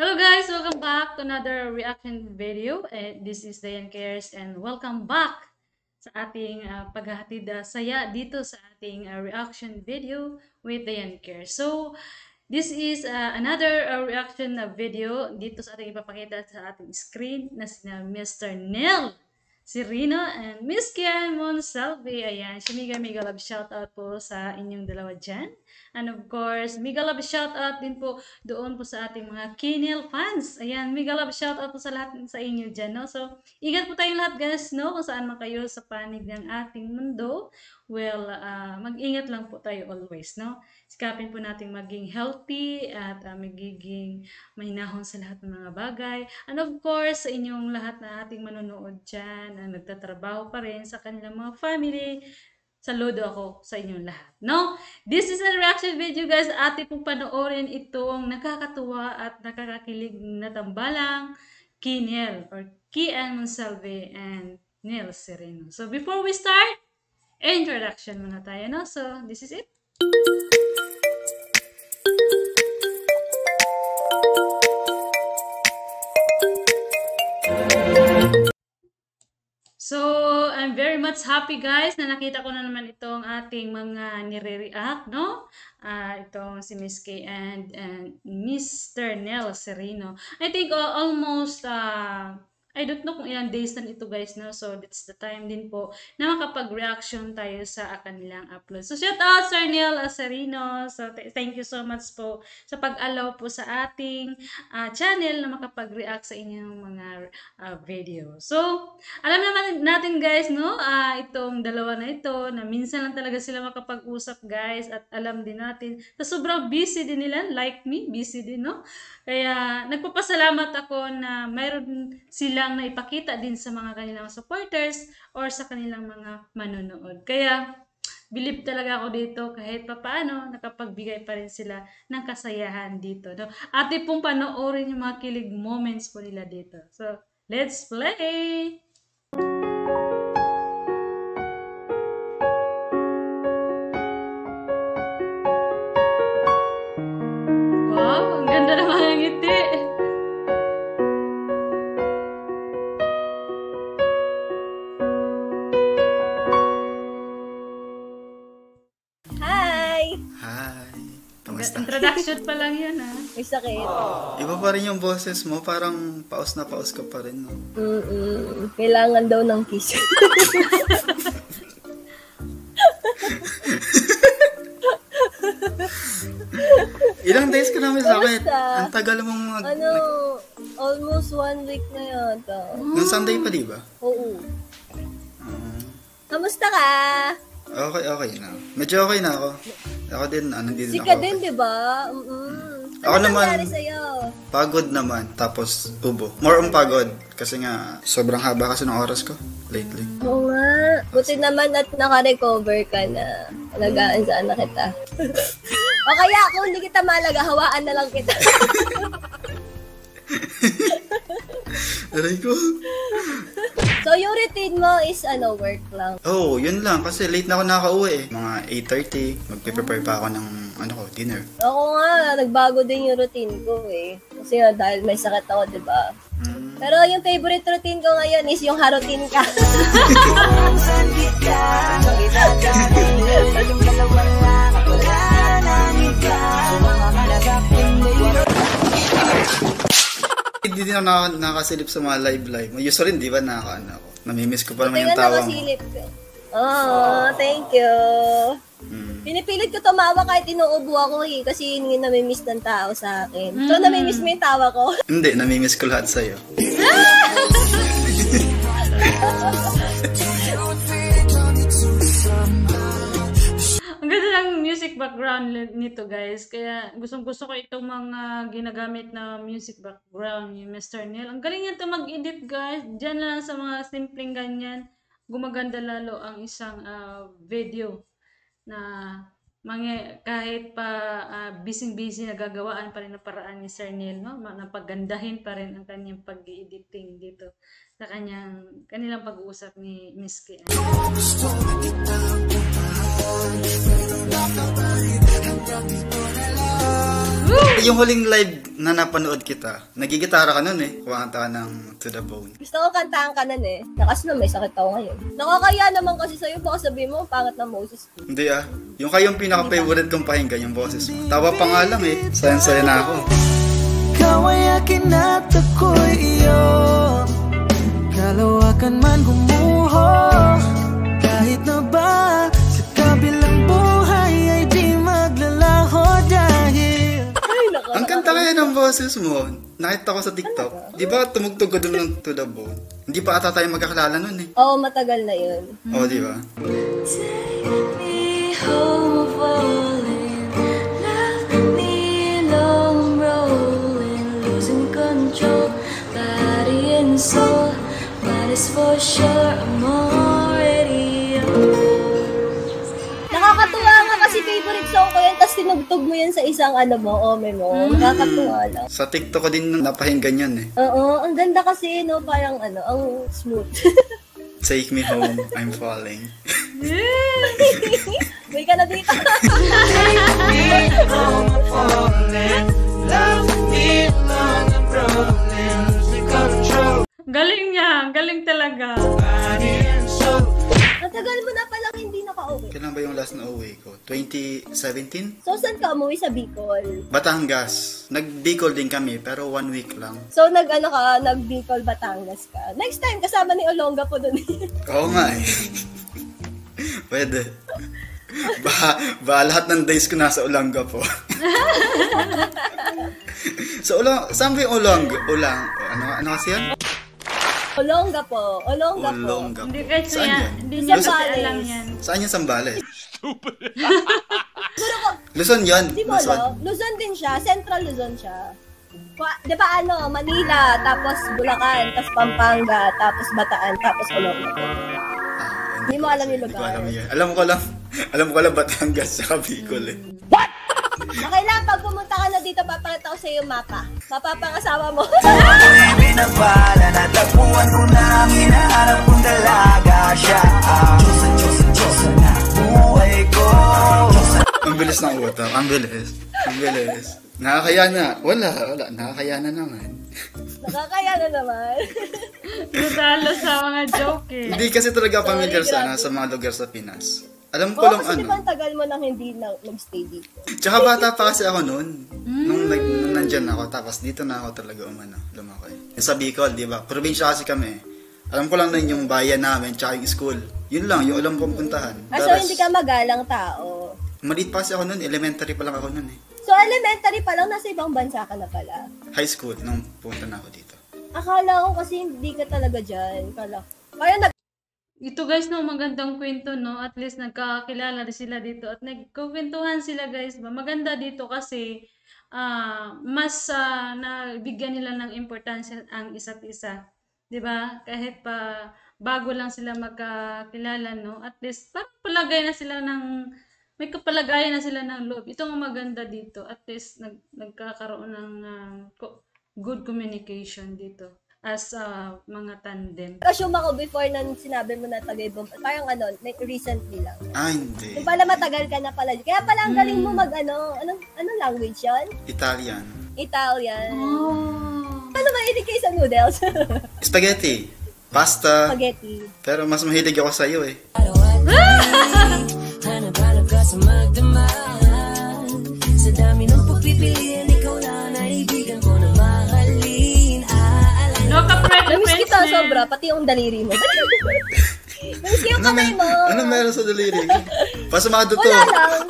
Hello guys! Welcome back to another reaction video. Eh, this is Dayan Cares and welcome back sa ating uh, paghahatid uh, saya dito sa ating uh, reaction video with Dayan Cares. So, this is uh, another uh, reaction uh, video dito sa ating ipapakita sa ating screen na sina Mr. Nell si Rino and Miss Kian Monsalve. Ayan, si Miga Miga Love shoutout po sa inyong dalawa dyan. And of course, Miga Love shoutout din po doon po sa ating mga Kinel fans. Ayan, Miga Love shoutout po sa lahat sa inyo dyan. No? So, ingat po tayong lahat guys, no? kung saan man kayo sa panig ng ating mundo. Well, uh, mag-ingat lang po tayo always. No? Sikapin po natin maging healthy at uh, magiging mahinahon sa lahat ng mga bagay. And of course, sa inyong lahat na ating manonood dyan, na nagtatrabaho pa rin sa kanilang mga family, saludo ako sa inyong lahat. No? This is a reaction video guys. Ate pong panoorin itong nakakatuwa at nakakakilig na tambalang Kinel or Kian Monsalve and Neil Sereno. So before we start, introduction muna tayo. No? So this is it. Very much happy guys na nakita ko na naman itong ating mga nire-react, no? Uh, itong si Miss K and, and Mr. Nel Sereno. I think uh, almost uh, I don't know kung ilang days na ito guys, no? So, that's the time din po na makapag-reaction tayo sa kanilang upload. So, shout out Sir Neil Asarino. So, thank you so much po sa pag-allow po sa ating uh, channel na makapag-react sa inyong mga uh, video. So, alam naman natin guys, no? Uh, itong dalawa na ito, na minsan lang talaga sila makapag-usap guys at alam din natin na sobrang busy din nila, like me, busy din, no? Kaya, nagpapasalamat ako na mayroon sila silang naipakita din sa mga kanilang supporters or sa kanilang mga manonood. Kaya, believe talaga ako dito kahit pa paano nakapagbigay pa rin sila ng kasayahan dito. No? Ate pong panoorin yung mga kilig moments po nila dito. So, let's play! Introduction pa lang yan, ha? May sakit. Iba pa rin yung boses mo. Parang paus na paus ka pa rin, no? Mm-mm. Kailangan daw ng kiss. Ilang days ka namin sakit? Ang tagal mong mag... Ano, almost one week na yata. Nung Sunday pa, di ba? Oo. Uh, Kamusta ka? Okay, okay na. Medyo okay na ako. Ako din, ano, din Sika ako. din, di ba? Mm-mm. Ako ano naman, pagod naman, tapos ubo. More on pagod, kasi nga, sobrang haba kasi ng oras ko lately. Oo nga. Buti naman at naka-recover ka na. Alagaan sa anak kita. o kaya, kung hindi kita malaga, hawaan na lang kita. Aray ko. So, yung routine mo is ano, work lang? Oo, oh, yun lang. Kasi late na ako nakauwi eh. Mga 8.30, magpe-prepare pa ako ng ano ko, dinner. Ako nga, nagbago din yung routine ko eh. Kasi nga, dahil may sakit ako, di ba? Mm. Pero yung favorite routine ko ngayon is yung harutin ka. Hindi din ako nak- nakasilip sa mga live-live. Usually, di ba, nakaka, ano, namimiss ko pa naman yung tawa mo. nakasilip ka. Oh, thank you. Hmm. Pinipilit ko tumawa kahit inuubo ako eh, kasi yun yung namimiss ng tao sa akin. So, mm. namimiss mo yung tawa ko? Hindi, namimiss ko lahat sa'yo. music background nito guys. Kaya gustong gusto ko itong mga ginagamit na music background ni Mr. Neil. Ang galing niya ito mag-edit guys. Diyan lang sa mga simpleng ganyan. Gumaganda lalo ang isang uh, video na mga kahit pa uh, busy-busy nagagawaan pa rin ang paraan ni Sir Neil, no? Napagandahin pa rin ang kanyang pag-editing dito sa kanyang kanilang pag-uusap ni Miss Kian. Yung huling live na napanood kita, nagigitara ka nun eh. Kumanta ka ng To The Bone. Gusto ko kantahan ka nun eh. Nakas na may sakit ako ngayon. Nakakaya naman kasi sa'yo, baka sabihin mo, pangat ng Moses. Hindi ah. Yung kayong pinaka-favorite kong pakinggan, yung boses mo. Tawa pa nga lang eh. Sayan-saya na ako. Ikaw ay akin at ako'y iyo Kalawakan man gumuho kaya ng boses mo, nakita ko sa TikTok. Di ba tumugtog ka doon ng To The Bone? Hindi pa ata tayo magkakilala nun eh. Oo, matagal na yun. Oo, di ba? me home falling, left me alone rolling, losing control, body and soul. But it's for sure I'm already yours. Nakakatuwa kasi favorite song ko yan, tapos tinugtog mo yan sa isang ano mo, ome mo. Nakakatuwa lang. Sa TikTok ko din napahinggan yan eh. Oo, ang ganda kasi, no, parang ano, ang smooth. Take me home, I'm falling. May ka na dito. Galing niya, galing talaga. Matagal mo na palang hindi naka-uwi. Kailan ba yung last na uwi ko? 2017? So, saan ka umuwi sa Bicol? Batangas. Nag-Bicol din kami, pero one week lang. So, nag-ano ka, nag-Bicol, Batangas ka. Next time, kasama ni Olonga po dun. Oo nga eh. Pwede. Ba, ba lahat ng days ko nasa Olanga po. so, Ulang, saan ba yung Olanga? Ulang, ano, ano kasi yan? Olonga po. Olonga po. Olonga po. Hindi Saan yan? hindi niya Luzon. alam yan. Saan yung Sambales? Luzon yan. Di mo Luzon. Luzon din siya. Central Luzon siya. Pa- Di ba ano, Manila, tapos Bulacan, tapos Pampanga, tapos Bataan, tapos Olonga po. Ah, Hindi mo alam yung Hindi ko lugar. alam yan. Alam ko lang, alam ko lang Batangas sa Bicol eh. Okay lang, pag pumunta ka na dito, papakita ko sa iyo yung mapa. Mapapangasawa mo. Ako'y binabala Natagpuan ko na ang hinahanap kong dalaga siya Diyos na buhay ko Ang bilis ng utak. Ang bilis. Ang bilis. Nakakaya na. Wala, wala. Nakakaya na naman. Nakakaya na naman. Natalo sa mga joke eh. Hindi kasi talaga Sorry, familiar sana grabe. sa mga lugar sa Pinas. Alam ko Oo, lang kasi ano. di ba ang tagal mo nang hindi na, nag-stay dito? Tsaka bata pa kasi ako noon. Nung, nag, nung nandyan ako, tapos dito na ako talaga umano, lumaki. Yung sa Bicol, di ba? Probinsya kasi kami. Alam ko lang na yung bayan namin, tsaka yung school. Yun lang, yung alam kong puntahan. Ah, so hindi ka magalang tao. Maliit pa kasi ako noon, elementary pa lang ako noon eh. So elementary pa lang, nasa ibang bansa ka na pala. High school, nung punta na ako dito. Akala ko kasi hindi ka talaga dyan. Kala, kaya nag Ito guys, no, magandang kwento, no? At least nagkakakilala rin sila dito at nagkukwentuhan sila guys. Ba? Maganda dito kasi ah mas ah, nabigyan nila ng importansya ang isa't isa. 'Di ba? Kahit pa bago lang sila magkakilala, no? At least parang palagay na sila ng may kapalagayan na sila ng loob. Ito ang maganda dito. At least nag, nagkakaroon ng ah, ko- good communication dito as ah, mga tandem. assume ako before nang sinabi mo na taga ibang, parang ano, like recently lang. Ah, hindi. Yung pala matagal ka na pala. Kaya pala ang galing mo mag ano, anong, anong language yan? Italian. Italian. Oh. Ano ba ilig kayo sa noodles? Spaghetti. Pasta. Spaghetti. Pero mas mahilig ako sa iyo eh. sobra, pati yung daliri mo. Namiss ko yung Ano, kamay may, mo. ano meron sa daliri? Pasamado to. Wala lang.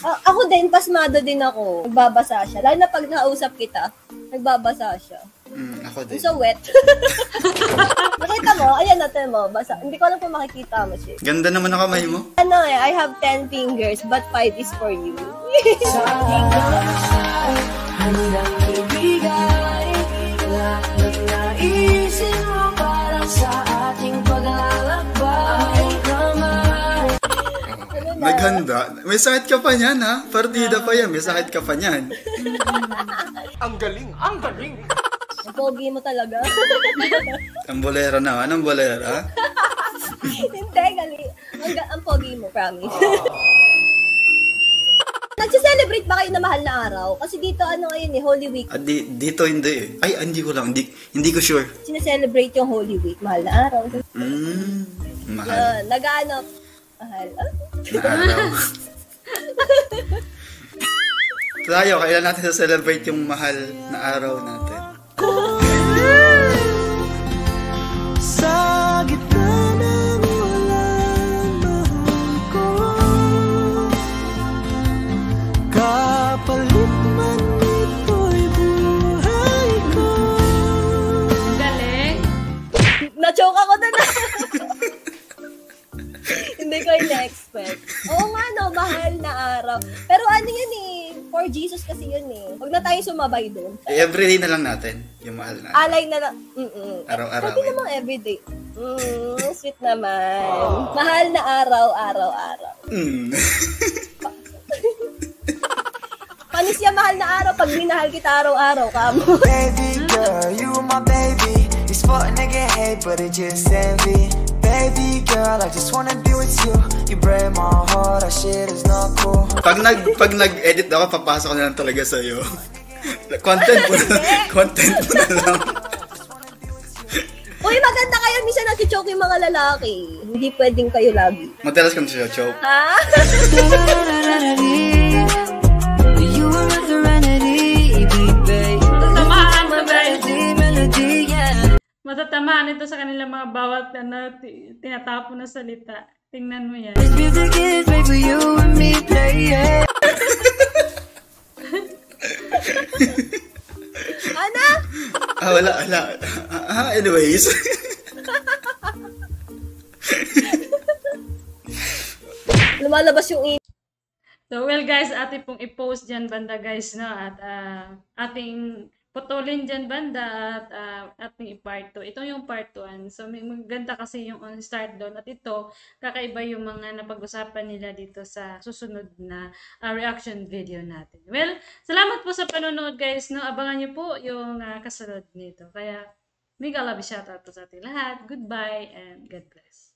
A- ako din, pasmado din ako. Nagbabasa siya. Lalo na pag nakausap kita, nagbabasa siya. Mm, ako din. So wet. Nakita mo? Ayan natin mo. Basa. Hindi ko alam kung makikita mo siya. Ganda naman ang kamay mo. Ano eh, I have 10 fingers, but 5 is for you. Handang na? Naghanda. May sakit ka pa niyan ha. Partida pa yan. May sakit ka pa niyan. Ang pogi mo talaga. Ang bolera naman. Ang bolera. Hindi, gali. Ang, ga- ang pogi mo, promise. Nagse-celebrate ba kayo na mahal na araw? Kasi dito ano ngayon eh, Holy Week. Ah, di, dito hindi eh. Ay, hindi ko lang. Hindi, hindi ko sure. Sineselebrate yung Holy Week, mahal na araw. Mm, mahal Uh, nag-ano, mahal. Ah, na araw. Tayo, kailan natin sa-celebrate yung mahal na araw natin? Sa gitna ng walang mahal ko Kapalit mahal na araw. Pero ano yan eh, for Jesus kasi yun eh. Huwag na tayo sumabay doon. Eh, everyday na lang natin yung mahal na. Alay na lang. Mm-mm. Araw-araw. Pwede namang everyday. Mm, sweet naman. Mahal na araw, araw, araw. Mm. Panis siya mahal na araw pag minahal kita araw-araw, kamo. Baby girl, you my baby These fuck nigga hate, but it just envy Baby girl, I just wanna with you You break my heart, that shit is not cool pag nag pag nag-edit ako, papasok ko na lang talaga sa iyo. content mo na, content mo na lang. Uy, maganda kayo. Minsan nag-choke yung mga lalaki. Hindi pwedeng kayo lagi. Madalas kang choke. Ha? Matatamaan ito sa kanilang mga bawat ano, ti- tinatapon na salita. Tingnan mo yan. This music is made for you and me, play it. Ana? Ah, wala, wala. Ah, anyways. Lumalabas yung in. So, well guys, ating pong i-post dyan banda guys, no? At ah, ating putulin dyan banda at ah, ating i-part 2. Ito yung part 1. So, may maganda kasi yung on start doon. At ito, kakaiba yung mga napag-usapan nila dito sa susunod na ah, reaction video natin. Well, salamat po sa panonood guys, no? Abangan niyo po yung ah, kasunod nito. Kaya, mega love shoutout po sa ating lahat. Goodbye and God bless.